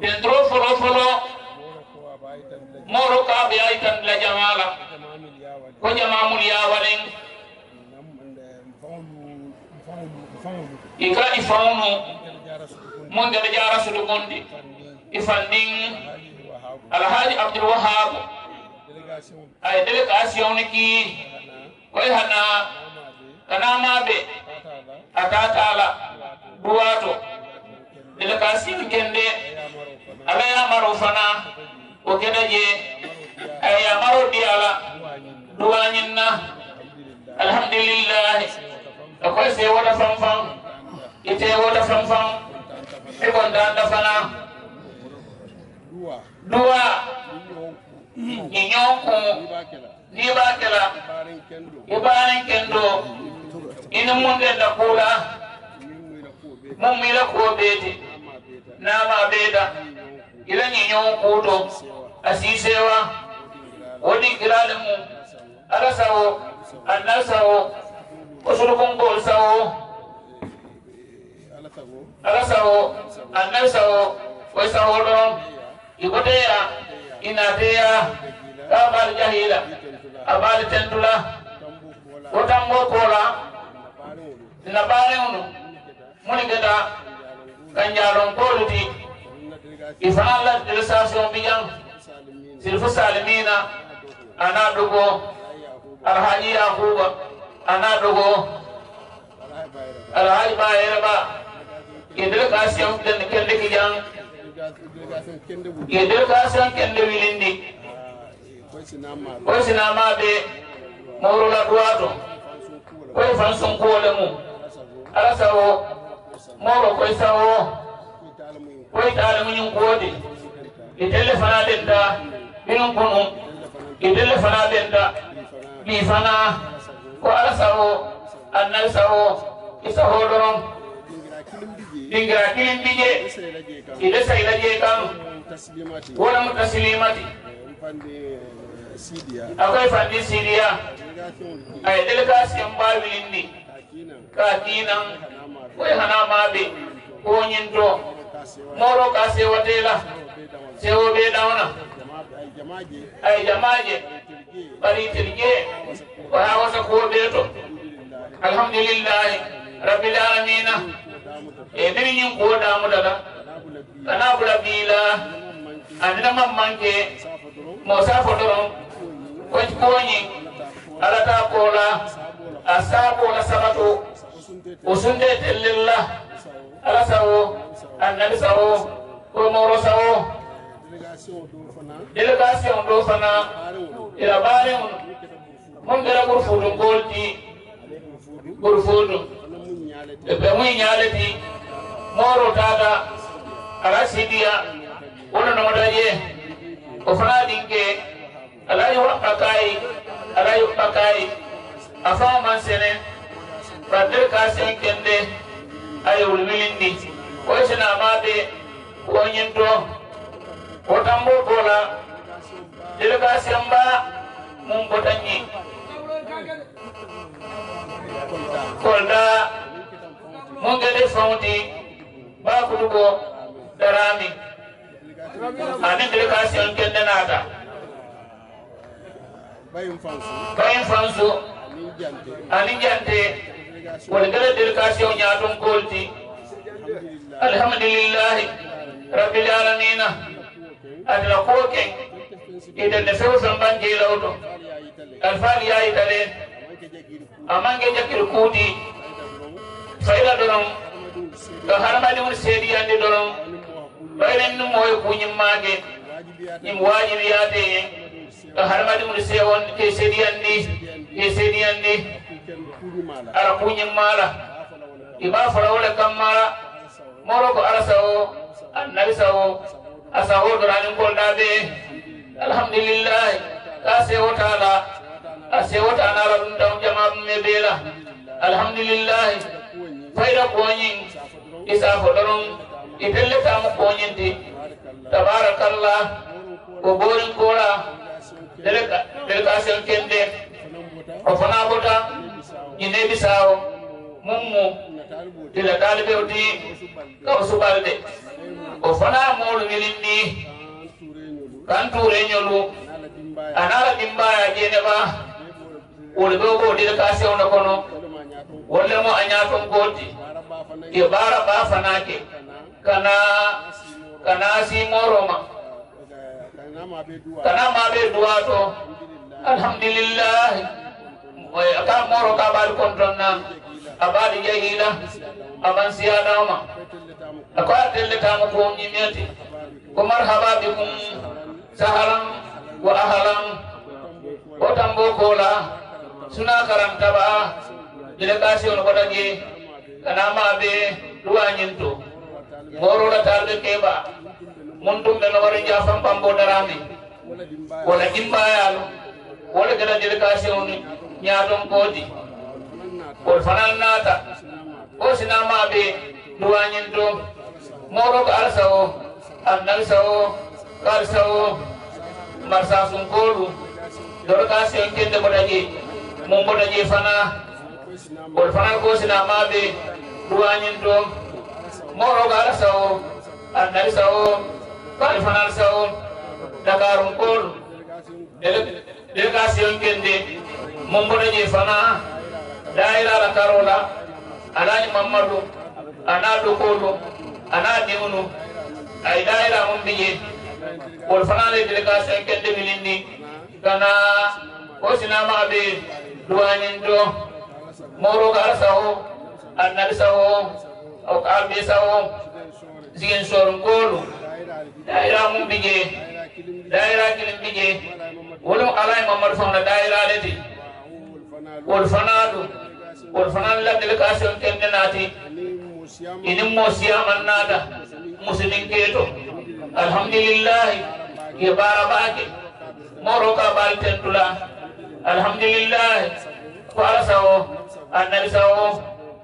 ɓen tro folo folo moro ka ɓe aytan la jamala ko jamamul yawalen i kadi fawnu mondele jarasudu gondi i fandin alhaji abdoul wahabu aye délégation ni ki koye hana kanamaɓe a tatala duwato ila ka kende e, ala yamaro fana o keda je ay yamaro di ala duwañinna alhamdulillahi akoy se wota fam fam ite wota fam fam e gondanda fana duwa ñiñonku ni ba kela i kendo ini munde da kula mum ila kuwo beeti nama beda ila nyinyon kuto asisewa woni kiralimu ala sawo anna sawo osurukun bol sawo ala sawo anna sawo wai sawo don ikoteya inateya kabal jahila abal tentula wotambo kola nabareŋunu muni keta kanjaron koluti ifa allah délégation mbiƴan sil fo salimina ana ɗogo alhaji yakuba ana ɗogo alhaji mayere ɓa ye délégation den kende kijan ye délégation kende wilindi o sinama ɓe mowrola duwa to koye fan sunkuwo le mum ala sawo moro koye sa o koye taale muñum koode i telle fana ɗenta minum konum i telle fana ɗenta mi fana ko ala sa o annabi sa o i saho ɗonon ɗingira kilim ɓije i le sayla jee kam wona mu tasilimati akoye fandi sidiya aye delegation mbawilinni ka kinan foye hana maaɓe koñinto moro ka sewatela sewoɓe ɗawna ay jamaje ɓaritel jee o ha wasa koɓe to alhamdulillahi rabbil alamina eh, e biriñin koɗamudala kana bula biila andinamam manke mo safo doron koñ koñi alata kola a sabola sabato usunde tellilla ala sawo annabi sawo komoro sawo délégation ɗo fana ira ɓaare on mon ɓera ɓur fuɗum golti ɓur fuɗum ɓe muy ñaaleti moro tada, ala sidiya wononoɗa ye o fana ɗinke alayi waɓɓa kayi alayi waɓɓa kayi a faman sene bandir kasen kende ay wulwilindi ko sina maɓe ko ñinto ko tambo bola dir kasen ba mum botanñi kolda mun gede fawti bakulu ko darami ani dir kasen kende nata bayin fansu ani jante woni ngara délégation ñaaɗum kolti alhamdulillahi rabbil alamina adna koo ken iden ne fewso mbangilaw ɗo alfaal yayita leen amange jakkir kuuti fayla ɗonon ɗo harmani woni seedi yande ɗonon ɓayren num mooye kuñimmaage im waajiɓ yaate hen ɗo harmani woni sewon ke seediyandi ke seediyandi ala muñin maala ima farawole kam maala moroko ala sawo annabi sawo a sawo doranin kolɗa be alhamdulillahi ka sewotala a sewotanala ɗum tan jamaɗum e beela alhamdulillahi fayda koñin i safo ɗonon i pelletamu koñinti tabarakallah o borin kora delegation kende o fana bota ñine bisaawo mum mu dila taalibewti kawo suɓalde o fana moolu ñilin ni kan tuure ñolu anaala dimbaya jeene ɓa wolu ɓeo ɓo dila ka sewna kono wolle mo a ñaatom gooti ke ɓaara ɓa fanake kana kana simorooma kana maɓe duwa to alhamdulillahi ka moro ka ɓaali contron nan a ɓaali jehiila aman siyaɗama ako a telletama ko on ñimeete ko marhaba ɓe kum saharan wa ahalan o tambo koola suna karantaɓa délégation no waɗa ƴee kanamaɓe ɗuwañinto morolatalɓe keeɓa mun tumɓe no waɗa jafan pambo darami wala ɗimbayalo wala gena délégation ni ñaaɗon boodi on nata, oh, naata o sinamaɓe duwañin to moroɓe arsa o annalsa sao karsa o marsa sunkoolu dorka senkende bodaji mo fana on oh, fanal ko sinamaɓe duwañin to moroɓe arsa arsao andal sao kar fanal sao dakarun delegasi yang mumbona je fana daira la karola alani mamadu ana dokolo ana diunu ay daira mum bije wol fana le delegation kende milindi kana o sinama be duwanin do moro gar sawo annabi sawo o kalbe sawo zigen sorun golu daira mum bije daira kilim bije wolum alay mamadu fana daira leti wol fana ɗum wol fanan labdel kasion kemɓe naati inin mosiyaman naata musilin keeto alhamdulillahi ye ɓara ɓake moro ka ɓal tentula alhamdulillahi ko ala sawo annabi sawo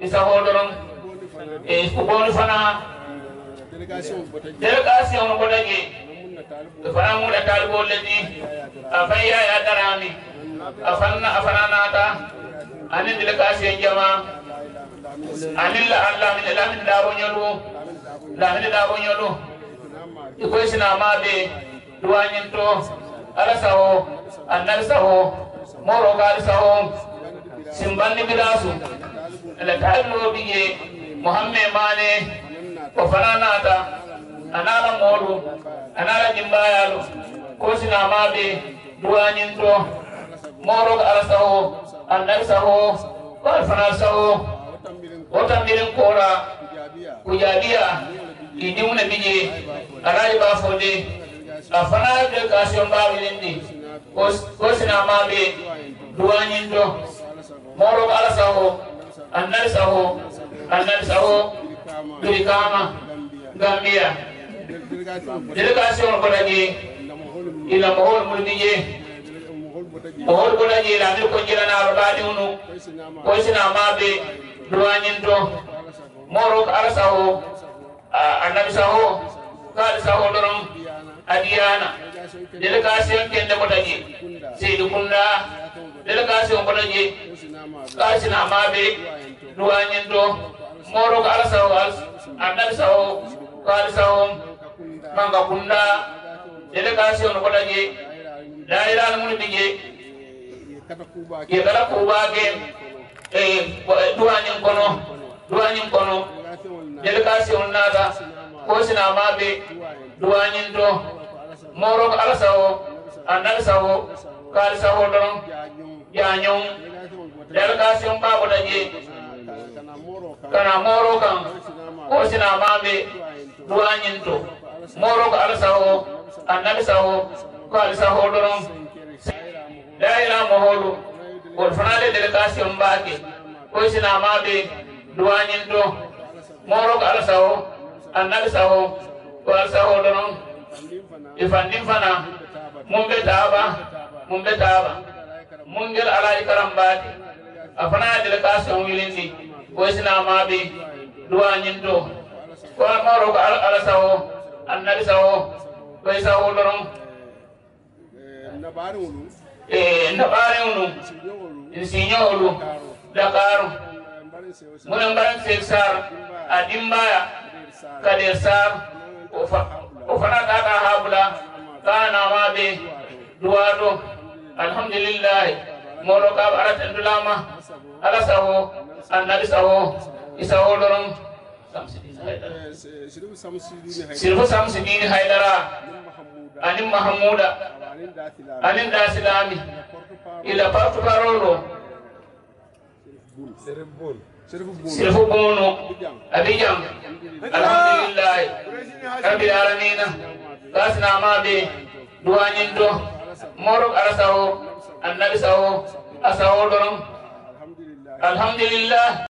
i sahodoron e ɓoni fana délégation ko daƴe e fana mula talibo leddi afay yaya darami afanna afana naata anin dila kasien jama anin la alamin lamin dabo nyolu lamin dabo nyolu iko sina ma be duanyin to ala saho annal saho moro gal saho simbanni bilasu ala taalu biye muhamme mane ko fana naata anala moru anala jimbayalu ko sina ma be duanyin to morog ala sawo annabi sawo o tambirin kora kujabiya i diwna mije araji ba fode a fana délégation mbawilindi ko sina maɓe duwañin ɗo morog ala sawo annabi sawo annabi sawo ɓiri kama gambiya délégation koɗaƴe ohol ko dañiraami ko jiranaaro ɗaani unu ko sinamaaɓe duwañinto moro ala saho annabi saho kaaɗe saho ɗorom adiyana délégation kende ko dañi seydi kunda délégation ko dañi ka sinamaaɓe duwañinto moro ala saho annabi saho kaaɗe sahom manga kunda délégation no ko dañi layilal mun ɓige yekata kuɓake e duwañin kono duwañin kono délégation da ko sinamaɓe duwañin to moroko ala sawo annabi sawo kaali sawo ɗon jañon délégation da je kana moro kan ko sinamaɓe duwañin to moroko ala sawo annabi sawo ko alisa hoɗonoon dayilamo hoɗo gol fanade délégation mbaake koysinamaɓe duwañin to moro ko alasaho annabi saho ko alasa hoɗonoon e fandin fana mum ɓe taaɓa mum ɓe taaɓa mun gel ala ikaram mbaake a fanaya délégation wilindi koysinamaɓe duwañin to ko moro ko alasaho annabi saho koysa hoɗonoon nabaariŋolu eh, nabaariŋolu nsiiñoolu dakaaru munaŋ baraŋ seeku saaru a dimbaaya kadeer saaru o fana kaa kaa haabula kaa naamaa be duwaato alhamdulillahi moolo kaa ara tendulaama ala saho annabi saho i saho loroŋ sirifu samsidini haydara anin mahamuda anin dasilami ila partu parolo sirfu bono abijam alhamdulillah rabbil alamina dasinama ɓe duwañinto moro ara sawo annabi sawo a sawo ɗonon alhamdulillah